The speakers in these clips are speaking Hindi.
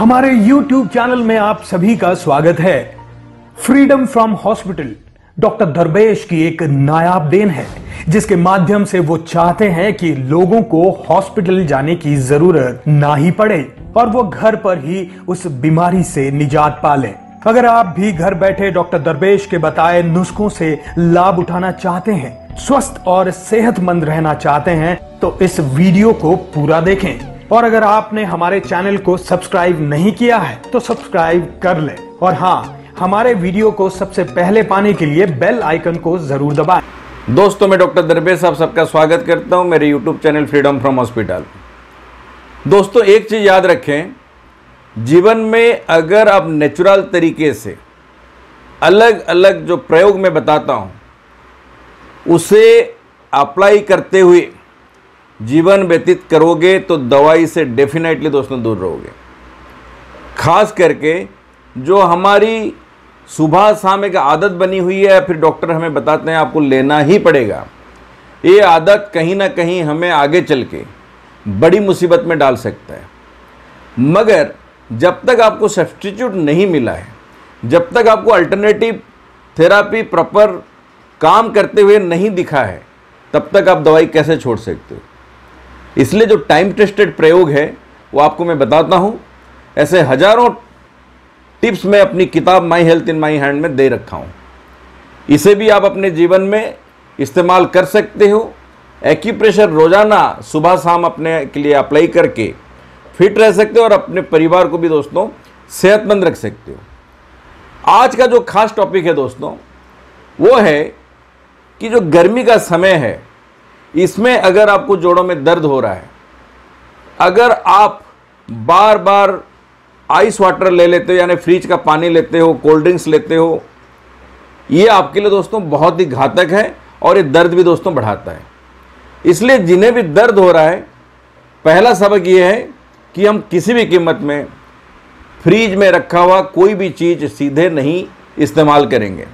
हमारे YouTube चैनल में आप सभी का स्वागत है। फ्रीडम फ्रॉम हॉस्पिटल डॉक्टर दरवेश की एक नायाब देन है, जिसके माध्यम से वो चाहते हैं कि लोगों को हॉस्पिटल जाने की ज़रूरत ना ही पड़े और वो घर पर ही उस बीमारी से निजात पा लें अगर आप भी घर बैठे डॉक्टर दरवेश के बताए नुस्खों से लाभ उठाना चाहते हैं, स्वस्थ और सेहतमंद रहना चाहते हैं तो इस वीडियो को पूरा देखें। और अगर आपने हमारे चैनल को सब्सक्राइब नहीं किया है तो सब्सक्राइब कर लें। और हाँ हमारे वीडियो को सबसे पहले पाने के लिए बेल आइकन को ज़रूर दबाएँ। दोस्तों, मैं डॉक्टर दरवेश आप सबका स्वागत करता हूँ मेरे YouTube channel freedom from hospital. दोस्तों, एक चीज़ याद रखें, जीवन में अगर आप नेचुरल तरीके से अलग अलग जो प्रयोग में बताता हूँ, उसे अप्लाई करते हुए जीवन व्यतीत करोगे तो दवाई से डेफिनेटली दोस्तों दूर रहोगे। खास करके जो हमारी सुबह शाम एक आदत बनी हुई है, फिर डॉक्टर हमें बताते हैं, आपको लेना ही पड़ेगा। ये आदत कहीं ना कहीं हमें आगे चल के बड़ी मुसीबत में डाल सकता है। मगर जब तक आपको सब्सटीट्यूट नहीं मिला है, जब तक आपको अल्टरनेटिव थेरापी प्रॉपर काम करते हुए नहीं दिखा है, तब तक आप दवाई कैसे छोड़ सकते हो? इसलिए जो टाइम टेस्टेड प्रयोग है, वो आपको मैं बताता हूँ। ऐसे हज़ारों टिप्स मैं अपनी किताब my health in my hand में दे रखा हूँ। इसे भी आप अपने जीवन में इस्तेमाल कर सकते हो। एक्यूप्रेशर रोज़ाना सुबह शाम अपने के लिए अप्लाई करके फिट रह सकते हो और अपने परिवार को भी दोस्तों सेहतमंद रख सकते हो। आज का जो खास टॉपिक है दोस्तों, वो है कि जो गर्मी का समय है इसमें अगर आपको जोड़ों में दर्द हो रहा है, अगर आप बार बार आइस वाटर ले लेते हो, यानी फ्रिज का पानी लेते हो कोल्ड ड्रिंक्स लेते हो, ये आपके लिए दोस्तों बहुत ही घातक है और ये दर्द भी दोस्तों बढ़ाता है। इसलिए जिन्हें भी दर्द हो रहा है, पहला सबक ये है कि हम किसी भी कीमत में फ्रिज में रखा हुआ कोई भी चीज़ सीधे नहीं इस्तेमाल करेंगे।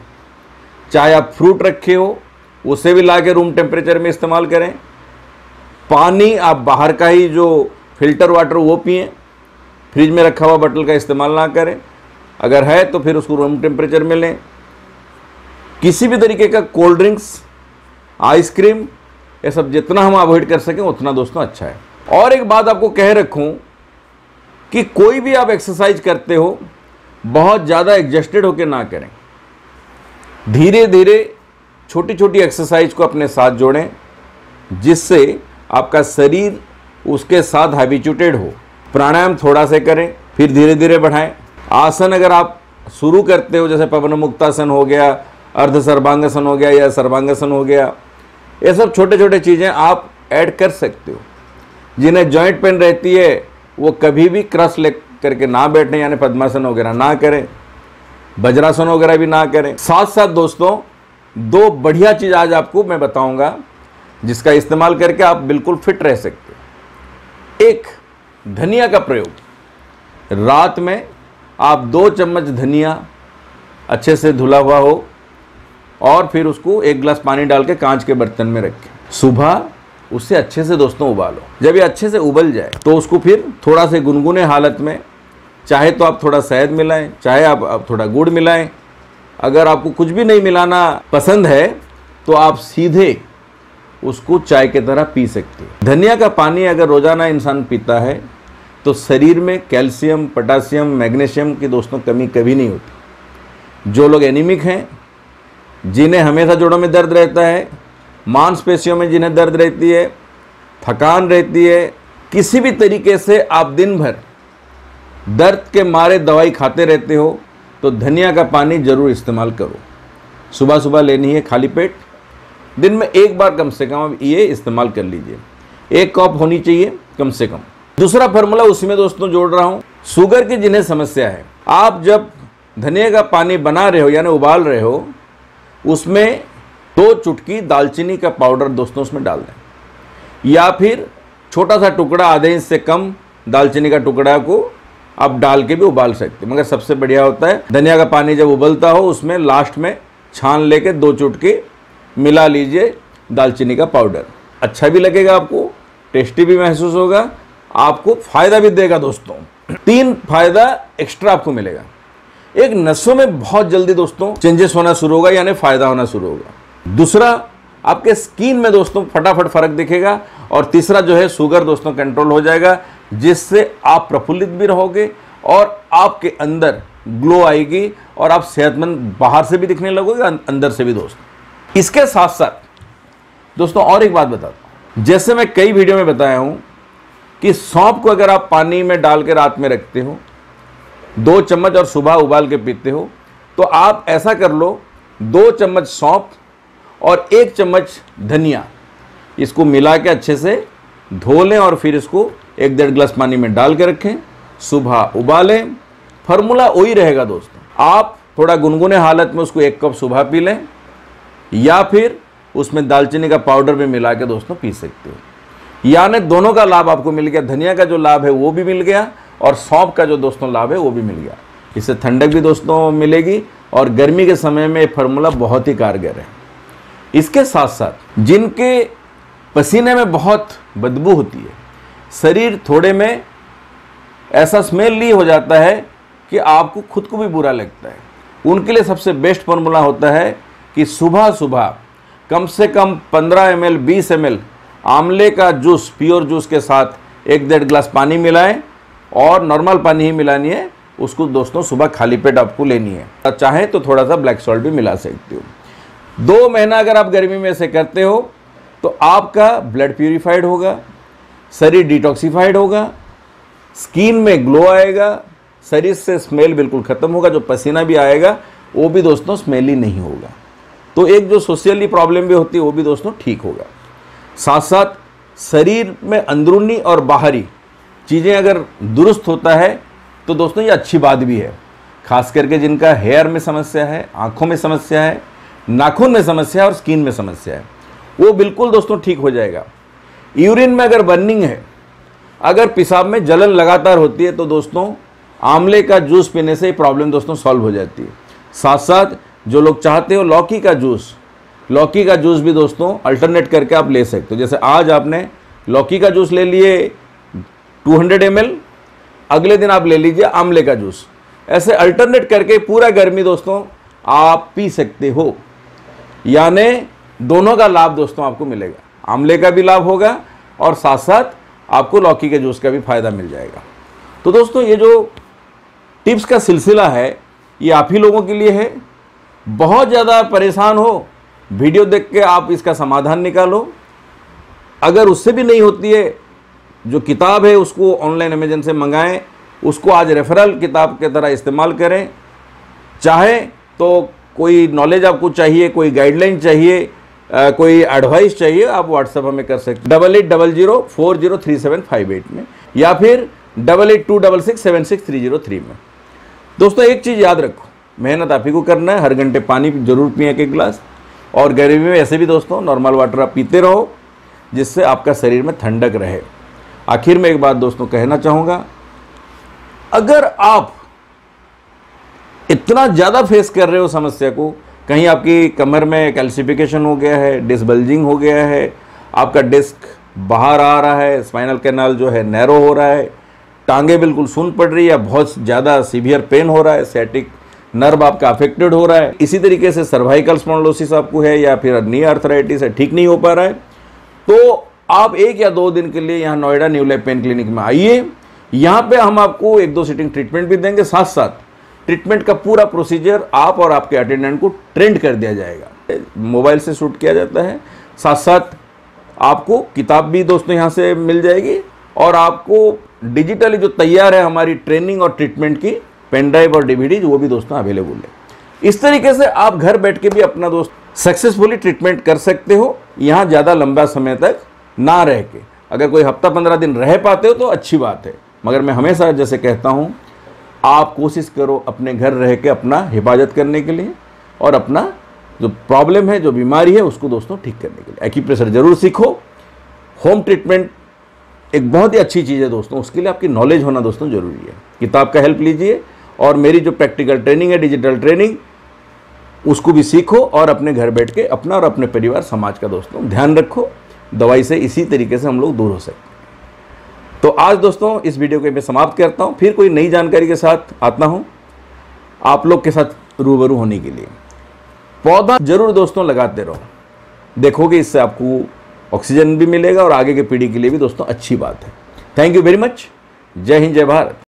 चाहे आप फ्रूट रखे हो उसे भी ला के रूम टेम्परेचर में इस्तेमाल करें। पानी आप बाहर का ही जो फ़िल्टर वाटर वो पिए फ्रिज में रखा हुआ बटल का इस्तेमाल ना करें। अगर है तो फिर उसको रूम टेम्परेचर में लें। किसी भी तरीके का कोल्ड ड्रिंक्स आइसक्रीम ये सब जितना हम अवॉइड कर सकें, उतना दोस्तों अच्छा है। और एक बात आपको कह रखूँ कि कोई भी आप एक्सरसाइज करते हो, बहुत ज़्यादा एग्जस्टेड होकर ना करें। धीरे धीरे छोटी छोटी एक्सरसाइज को अपने साथ जोड़ें, जिससे आपका शरीर उसके साथ हैबिचुटेड हो। प्राणायाम थोड़ा से करें, फिर धीरे धीरे बढ़ाएँ। आसन अगर आप शुरू करते हो, जैसे पवन मुक्तासन हो गया, अर्ध सर्वांगासन हो गया या सर्वांगासन हो गया, ये सब छोटे छोटे चीज़ें आप ऐड कर सकते हो। जिन्हें जॉइंट पेन रहती है, वो कभी भी क्रस ले करके ना बैठें, यानी पद्मासन वगैरह ना करें, वज्रासन वगैरह भी ना करें। साथ साथ दोस्तों दो बढ़िया चीज़ आज आपको मैं बताऊँगा जिसका इस्तेमाल करके आप बिल्कुल फिट रह सकते एक धनिया का प्रयोग। रात में आप दो चम्मच धनिया अच्छे से धुला हुआ हो और फिर उसको एक गिलास पानी डाल के कांच के बर्तन में रखें। सुबह उससे अच्छे से दोस्तों उबालो। जब ये अच्छे से उबल जाए तो उसको फिर थोड़ा से गुनगुने हालत में चाहे तो आप थोड़ा शहद मिलाएँ चाहे आप, आप थोड़ा गुड़ मिलाएँ अगर आपको कुछ भी नहीं मिलाना पसंद है तो आप सीधे उसको चाय की तरह पी सकते हैं। धनिया का पानी अगर रोज़ाना इंसान पीता है तो शरीर में कैल्शियम पोटासियम मैग्नीशियम की दोस्तों कमी कभी नहीं होती। जो लोग एनीमिक हैं, जिन्हें हमेशा जोड़ों में दर्द रहता है, मांसपेशियों में जिन्हें दर्द रहती है, थकान रहती है, किसी भी तरीके से आप दिन भर दर्द के मारे दवाई खाते रहते हो तो धनिया का पानी ज़रूर इस्तेमाल करो। सुबह सुबह लेनी है खाली पेट। दिन में एक बार कम से कम ये इस्तेमाल कर लीजिए। एक कप होनी चाहिए कम से कम। दूसरा फार्मूला उसमें दोस्तों जोड़ रहा हूँ। शुगर की जिन्हें समस्या है, आप जब धनिया का पानी बना रहे हो यानी उबाल रहे हो, उसमें दो चुटकी दालचीनी का पाउडर दोस्तों उसमें डाल दें। या फिर छोटा सा टुकड़ा आधे इंच से कम दालचीनी का टुकड़ा को आप डाल के भी उबाल सकते मगर सबसे बढ़िया होता है, धनिया का पानी जब उबलता हो, उसमें लास्ट में छान लेके दो चुटकी मिला लीजिए दालचीनी का पाउडर अच्छा भी लगेगा आपको टेस्टी भी महसूस होगा, आपको फ़ायदा भी देगा दोस्तों। तीन फ़ायदा एक्स्ट्रा आपको मिलेगा। एक, नसों में बहुत जल्दी दोस्तों चेंजेस होना शुरू होगा, यानी फ़ायदा होना शुरू होगा। दूसरा, आपके स्किन में दोस्तों फटाफट फ़र्क दिखेगा, और तीसरा जो है शुगर दोस्तों कंट्रोल हो जाएगा जिससे आप प्रफुल्लित भी रहोगे और आपके अंदर ग्लो आएगी और आप सेहतमंद बाहर से भी दिखने लगोगे अंदर से भी दोस्तों। इसके साथ साथ, दोस्तों, और एक बात बताता हूँ। जैसे मैं कई वीडियो में बताया हूँ कि सौंप को अगर आप पानी में डाल के रात में रखते हो, दो चम्मच और सुबह उबाल के पीते हो तो आप ऐसा कर लो, दो चम्मच सौंप और एक चम्मच धनिया, इसको मिला के अच्छे से धो लें और फिर इसको एक डेढ़ गिलास पानी में डाल के रखें। सुबह उबालें। फार्मूला वही रहेगा दोस्तों। आप थोड़ा गुनगुने हालत में उसको एक कप सुबह पी लें या फिर उसमें दालचीनी का पाउडर भी मिला के दोस्तों पी सकते हो। यानी दोनों का लाभ आपको मिल गया। धनिया का जो लाभ है वो भी मिल गया और सौंप का जो दोस्तों लाभ है वो भी मिल गया। इससे ठंडक भी दोस्तों मिलेगी और गर्मी के समय में ये फार्मूला बहुत ही कारगर है। इसके साथ साथ जिनके पसीने में बहुत बदबू होती है। शरीर थोड़े में ऐसा स्मेल ही हो जाता है कि आपको खुद को भी बुरा लगता है। उनके लिए सबसे बेस्ट फॉर्मूला होता है कि सुबह सुबह कम से कम 15 एम एल, बीस एम एल आंवले का जूस, प्योर जूस के साथ एक डेढ़ गिलास पानी मिलाएँ और नॉर्मल पानी ही मिलानी है, उसको दोस्तों सुबह खाली पेट आपको लेनी है। चाहे तो थोड़ा सा ब्लैक सॉल्ट भी मिला सकते हो। दो महीना अगर आप गर्मी में से करते हो तो आपका ब्लड प्यूरिफाइड होगा, शरीर डिटॉक्सिफाइड होगा स्किन में ग्लो आएगा, शरीर से स्मेल बिल्कुल ख़त्म होगा, जो पसीना भी आएगा, वो भी दोस्तों स्मेली नहीं होगा। तो एक जो सोशली प्रॉब्लम भी होती है, वो भी दोस्तों ठीक होगा। साथ साथ शरीर में अंदरूनी और बाहरी चीज़ें अगर दुरुस्त होता है तो दोस्तों ये अच्छी बात भी है। खास करके जिनका हेयर में समस्या है, आँखों में समस्या है, नाखून में समस्या है और स्किन में समस्या है। वो बिल्कुल दोस्तों ठीक हो जाएगा। यूरिन में अगर बर्निंग है, अगर पेशाब में जलन लगातार होती है तो दोस्तों, आंवले का जूस पीने से प्रॉब्लम दोस्तों सॉल्व हो जाती है। साथ साथ जो लोग चाहते हो लौकी का जूस, लौकी का जूस भी दोस्तों अल्टरनेट करके आप ले सकते हो। जैसे आज आपने लौकी का जूस ले लिए 200 हंड्रेड अगले दिन आप ले लीजिए आंवले का जूस। ऐसे अल्टरनेट करके पूरा गर्मी दोस्तों आप पी सकते हो। यानी दोनों का लाभ दोस्तों आपको मिलेगा। आंवले का भी लाभ होगा और साथ साथ आपको लौकी के जूस का भी फ़ायदा मिल जाएगा। तो दोस्तों, ये जो टिप्स का सिलसिला है, ये आप ही लोगों के लिए है। बहुत ज़्यादा परेशान हो, वीडियो देख के आप इसका समाधान निकालो। अगर उससे भी नहीं होती है, जो किताब है, उसको ऑनलाइन अमेजन से मंगाएँ, उसको आज रेफरल किताब के तरह इस्तेमाल करें। चाहे तो कोई नॉलेज आपको चाहिए, कोई गाइडलाइन चाहिए आ, कोई एडवाइस चाहिए आप व्हाट्सएप हमें कर सकते double eight double zero four zero three seven five eight में या फिर double eight two double six seven six three zero three में। दोस्तों एक चीज़ याद रखो मेहनत आप ही को करना है हर घंटे पानी ज़रूर पिए एक एक गिलास। और गर्मी में ऐसे भी दोस्तों नॉर्मल वाटर आप पीते रहो जिससे आपका शरीर में ठंडक रहे। आखिर में एक बात दोस्तों कहना चाहूँगा अगर आप इतना ज़्यादा फेस कर रहे हो समस्या को कहीं आपकी कमर में कैल्सिफिकेशन हो गया है, डिसबल्जिंग हो गया है, आपका डिस्क बाहर आ रहा है, स्पाइनल कैनाल जो है नैरो हो रहा है, टांगे बिल्कुल सुन पड़ रही है, बहुत ज़्यादा सीवियर पेन हो रहा है सेटिक नर्व आपका अफेक्टेड हो रहा है। इसी तरीके से सर्वाइकल स्पॉन्डलोसिस आपको है या फिर नी आर्थराइटिस है, ठीक नहीं हो पा रहा है। तो आप एक या दो दिन के लिए यहाँ नोएडा न्यू पेन क्लिनिक में आइए। यहाँ पे हम आपको एक दो सीटिंग ट्रीटमेंट भी देंगे साथ साथ ट्रीटमेंट का पूरा प्रोसीजर आप और आपके अटेंडेंट को ट्रेंड कर दिया जाएगा। मोबाइल से शूट किया जाता है। साथ साथ आपको किताब भी दोस्तों यहाँ से मिल जाएगी और आपको डिजिटली जो तैयार है हमारी ट्रेनिंग और ट्रीटमेंट की, पेन ड्राइव और डीवीडीज, वो भी दोस्तों अवेलेबल है। इस तरीके से आप घर बैठ के भी अपना दोस्त सक्सेसफुली ट्रीटमेंट कर सकते हो। यहाँ ज़्यादा लंबा समय तक ना रह के। अगर कोई हफ़्ता पंद्रह दिन रह पाते हो तो अच्छी बात है। मगर मैं हमेशा जैसे कहता हूँ आप कोशिश करो अपने घर रह के अपना हिफाजत करने के लिए और अपना जो प्रॉब्लम है, जो बीमारी है, उसको दोस्तों ठीक करने के लिए। एक्यूप्रेशर ज़रूर सीखो। होम ट्रीटमेंट एक बहुत ही अच्छी चीज़ है दोस्तों। उसके लिए आपकी नॉलेज होना दोस्तों ज़रूरी है। किताब का हेल्प लीजिए और मेरी जो प्रैक्टिकल ट्रेनिंग है डिजिटल ट्रेनिंग उसको भी सीखो और अपने घर बैठ के अपना और अपने परिवार, समाज का दोस्तों ध्यान रखो। दवाई से इसी तरीके से हम लोग दूर हो सकते तो आज दोस्तों, इस वीडियो को मैं समाप्त करता हूँ। फिर कोई नई जानकारी के साथ आता हूँ आप लोग के साथ रूबरू होने के लिए। पौधा ज़रूर दोस्तों लगाते रहो। देखोगे इससे आपको ऑक्सीजन भी मिलेगा और आगे की पीढ़ी के लिए भी दोस्तों अच्छी बात है। थैंक यू वेरी मच जय हिंद, जय भारत।